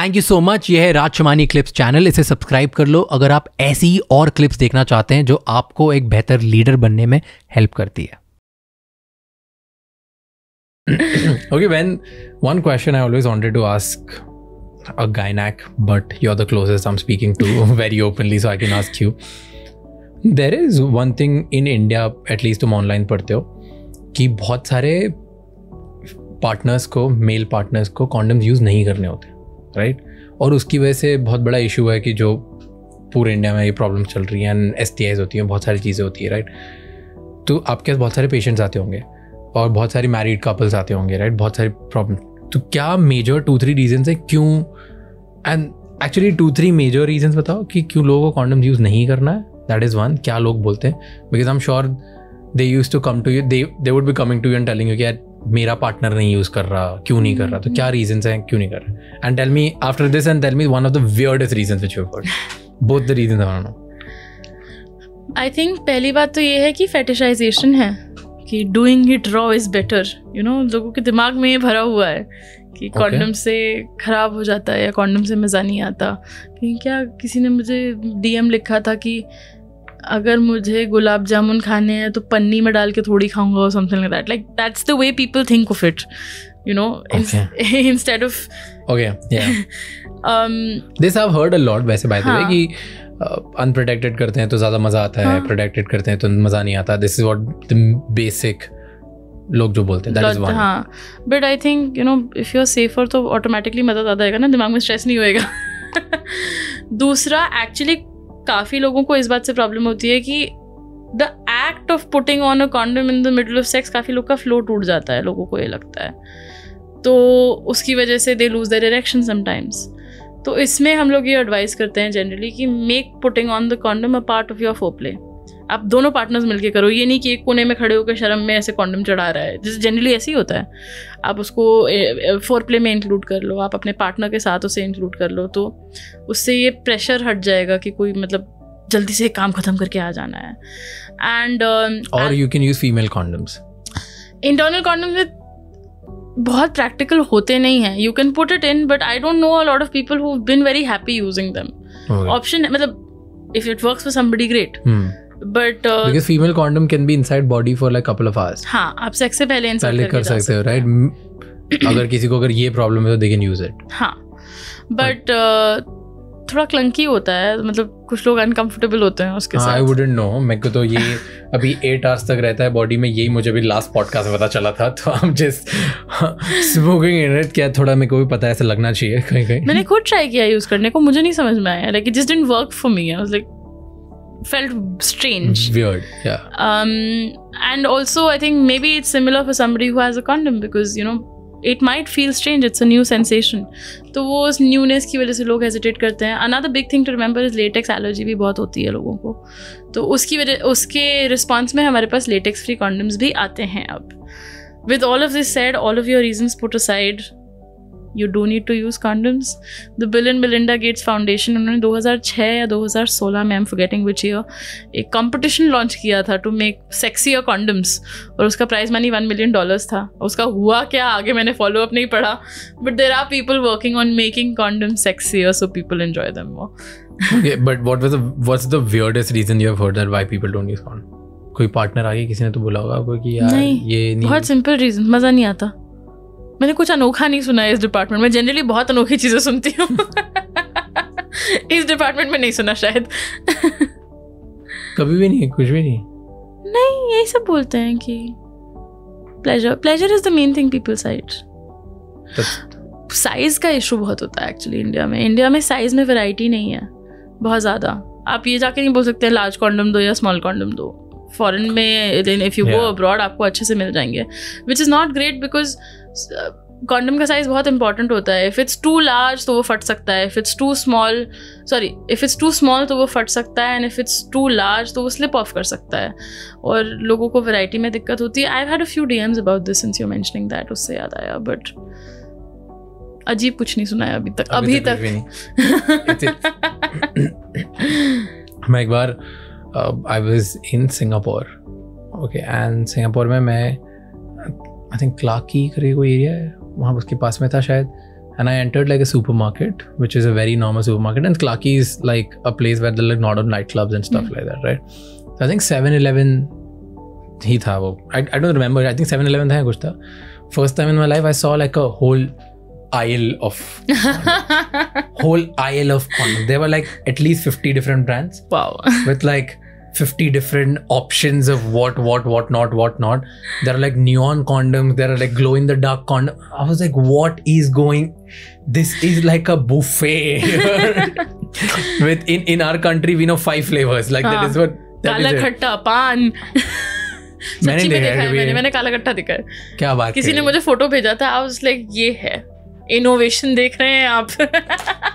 Thank you so much ये है Raj Shamani clips channel इसे सब्सक्राइब कर लो अगर आप ऐसी और क्लिप्स देखना चाहते हैं जो आपको एक बेहतर लीडर बनने में हेल्प करती है okay, when one question I always wanted to ask a gynac, but you're the closest I'm speaking to very openly, so I can ask you. There is one thing in India, at least तुम online पढ़ते हो कि बहुत सारे partners को male partners को condoms use नहीं करने होते राइट और उसकी वजह से बहुत बड़ा इशू है कि जो पूरे इंडिया में ये प्रॉब्लम चल रही हैं एस टी होती हैं, बहुत सारी चीज़ें होती है राइट तो आपके पास बहुत सारे पेशेंट्स आते होंगे और बहुत सारी मैरिड कपल्स आते होंगे राइट बहुत सारी प्रॉब्लम तो क्या मेजर टू थ्री रीजन है? क्यों? And actually two three major reason बताओ कि क्यों लोगों को कॉन्डम यूज़ नहीं करना है? दैट इज़ वन क्या लोग बोलते हैं? Because I am sure they use to come to you they they would be coming to you and telling you कि यार मेरा पार्टनर नहीं यूज़ कर रहा क्यों नहीं कर रहा? तो क्या रीजन है? क्यों नहीं कर रहा? And tell me after this and tell me one of the weirdest reason which you both the reason I think पहली बात तो ये है कि फेटिशाइजेशन है कि doing it raw is better you know लोगों के दिमाग में ये भरा हुआ है कि कॉन्डम okay. से ख़राब हो जाता है या कॉन्डम से मज़ा नहीं आता। कहीं क्या किसी ने मुझे डीएम लिखा था कि अगर मुझे गुलाब जामुन खाने हैं तो पन्नी में डाल के थोड़ी खाऊँगा और something like that like that's the way people think of it you know? Instead of okay yeah. Um this i've heard a lot वैसे by the way कि अनप्रोटेक्टेड करते हैं तो ज़्यादा मज़ा आता है प्रोटेक्टेड हाँ। करते हैं तो मज़ा नहीं आता। This is what the basic लोग जो बोलते हैं हाँ। But I think you know if you are safer तो ऑटोमेटिकली मज़ा ज़्यादा आएगा ना दिमाग में स्ट्रेस नहीं होएगा। दूसरा एक्चुअली काफ़ी लोगों को इस बात से प्रॉब्लम होती है कि the act of putting on a condom in the middle of sex काफ़ी लोग का फ्लो टूट जाता है, लोगों को ये लगता है। तो उसकी वजह से they lose their erection sometimes तो इसमें हम लोग ये एडवाइस करते हैं जनरली कि make putting on the condom a part of your foreplay आप दोनों पार्टनर्स मिलके करो। ये नहीं कि एक कोने में खड़े होकर शर्म में ऐसे कॉन्डम चढ़ा रहा है। जैसे जनरली ऐसे ही होता है। आप उसको फोर प्ले में इंक्लूड कर लो। आप अपने पार्टनर के साथ उसे इंक्लूड कर लो। तो उससे ये प्रेशर हट जाएगा कि कोई मतलब जल्दी से काम खत्म करके आ जाना है। एंड और you can use female condoms internal condoms बहुत प्रैक्टिकल होते नहीं हैं। You can put it in but I don't know a lot of people who been very happy using them option मतलब if it works for somebody great but because female condom can be inside body for like couple of hours हाँ आप sex से पहले पहले कर सकते हो right अगर किसी को अगर ये प्रॉब्लम है तो दे कैन यूज़ इट हाँ बट थोड़ा क्लंकी होता है मतलब कुछ लोग अनकंफर्टेबल होते हैं उसके हाँ, साथ। आई वुडंट नो मेरे को तो ये अभी एट आवर्स तक रहता है बॉडी में यही मुझे भी लास्ट पॉडकास्ट में पता चला था तो हम जिस स्मोकिंग इनट क्या थोड़ा मेरे को भी पता है ऐसा लगना चाहिए कहीं कहीं मैंने खुद ट्राई किया यूज़ करने को मुझे नहीं समझ में आया। Like it just didn't work for me I was like felt strange. Weird, yeah. Um, and also, I think maybe it's similar for somebody who has a condom because you know it might feel strange it's a new sensation तो वो उस newness की वजह से लोग hesitate करते हैं. Another big thing to remember is latex allergy भी बहुत होती है लोगों को. तो उसकी वजह उसके रिस्पॉन्स में हमारे पास लेटेक्स फ्री कॉन्डम्स भी आते हैं अब. With all of this said all of your reasons put aside you do need to use condoms the Bill and Melinda Gates Foundation उन्होंने 2006 या 2016 में एम फॉरगेटिंग विच ईयर एक कंपटीशन लॉन्च किया था टू मेक सेक्सियर कॉन्डम्स और उसका prize money one million dollars था। उसका हुआ क्या? आगे मैंने फॉलो अप नहीं पढ़ा। But there are people working on making condom sexier so people enjoy them okay but what was the what's the weirdest reason you have heard that why people don't use condom? कोई partner आगे किसी ने तो बोला होगा आपको कि यार नहीं, ये नहीं बहुत सिंपल रीजन मज़ा नहीं आता। मैंने कुछ अनोखा नहीं सुना है इस डिपार्टमेंट में। जनरली बहुत अनोखी चीज़ें सुनती हूँ। इस डिपार्टमेंट में नहीं सुना शायद। कभी भी नहीं कुछ भी नहीं। नहीं यही सब बोलते हैं कि pleasure pleasure is the main thing people side size का इशू बहुत होता है एक्चुअली इंडिया में। इंडिया में साइज़ में वैरायटी नहीं है। बहुत ज़्यादा। आप ये जाके नहीं बोल सकते लार्ज कॉन्डम दो या स्मॉल कॉन्डम दो। फॉरेन में इफ़ यू गो अब्रॉड आपको अच्छे से मिल जाएँगे। Which is not great because condom का साइज़ बहुत इंपॉर्टेंट होता है। इफ़ इट्स टू लार्ज तो वो फट सकता है। If it's too small sorry if it's too small तो वो फट सकता है। And if it's too large तो वो स्लिप ऑफ़ कर सकता है। और लोगों को वैरायटी में दिक्कत होती है। I had a few DMs about this since you mentioning that उससे याद आया। बट अजीब कुछ नहीं सुना है अभी तक। अभी, अभी तक, तक। मैं एक बार I was in Singapore okay and Singapore में मैं आई थिंक क्लाकी करके कोई एरिया है? वहाँ उसके पास में था शायद। And I entered like a supermarket which is a very normal supermarket and Clarke Quay is like a place where there like not on night clubs and stuff like that right I think seven eleven ही था वो। I I don't remember I think seven eleven था कुछ था। First time in my life I saw like a whole aisle of whole aisle of there like at least fifty different brands with like 50 different options of what what what not what not there are like neon condoms there are like glow in the dark condom i was like what is going this is like a buffet with in in our country we know five flavors like that is what that काला is it. खट्टा पान मैंने सच्ची में देखा देखा है है कभी। मैंने मैंने काला खट्टा देखा है क्या बात किसी ने करी? मुझे फोटो भेजा था आई वाज लाइक ये है इनोवेशन देख रहे हैं आप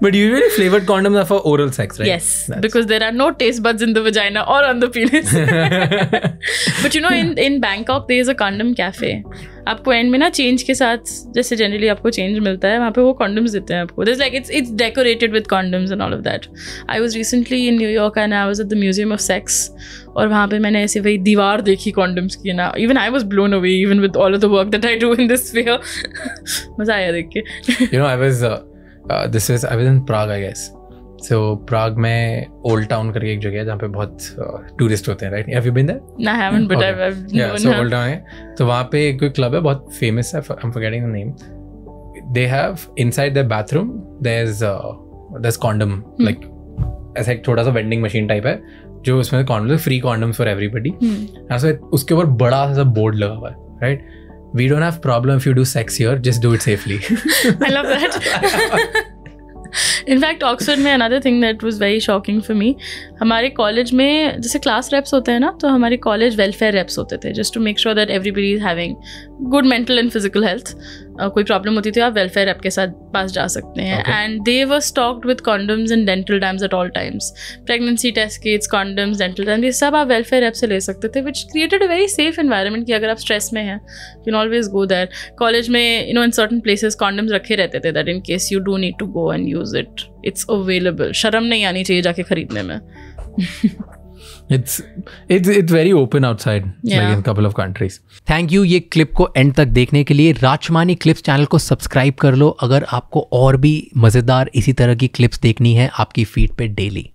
but usually flavored condoms are for oral sex right? Yes That's- because there are no taste buds in the vagina or on the penis. But you know in in bangkok there is a condom cafe. आपको end में ना change के साथ जैसे generally आपको change मिलता है वहाँ पे वो कॉन्डम्स देते हैं आपको. This like it's it's decorated with condoms and all of that I was recently in New York and I was at the museum of sex और वहाँ पे मैंने ऐसे वही दीवार देखी कॉन्डम्स की ना. Even I was blown away even with all of the work that I do in this way मज़ा आया देख के. You know, I was uh, uh, this is I was in Prague, I guess. में old town करके एक जगह है जहाँ पे बहुत टूरिस्ट होते हैं right have you been there I haven't, but Okay. I've, I've या known सो ओल्ड टाउन है. तो वहाँ पे एक कोई क्लब है बहुत फ़ेमस है I am forgetting the name they have inside the bathroom there is there is condom like ऐसा एक छोटा सा वेंडिंग मशीन टाइप है जो उसमें condom free condoms for everybody. उसके ऊपर बड़ा सा बोर्ड लगा हुआ है right we don't have problem if you do sex here just do it safely I love that. In fact, Oxford में another thing that was very shocking for me हमारे college में जैसे क्लास रेप्स होते हैं ना तो हमारे college welfare reps होते थे just to make sure that everybody is having good mental and physical health कोई प्रॉब्लम होती थी आप वेलफेयर ऐप के साथ पास जा सकते हैं। And they were stocked with condoms and dental dams at all times pregnancy test kits condoms dental dam ये सब आप वेलफेयर ऐप से ले सकते थे which created a very safe environment कि अगर आप स्ट्रेस में हैं you can always go there college में you know in certain places condoms रखे रहते थे that in case you do need to go and use it it's available शर्म नहीं आनी चाहिए जाके खरीदने में। it's it's it's very open outside like in couple of countries thank you ये क्लिप को एंड तक देखने के लिए राजमानी क्लिप्स चैनल को सब्सक्राइब कर लो। अगर आपको और भी मज़ेदार इसी तरह की क्लिप्स देखनी है आपकी फ़ीड पे डेली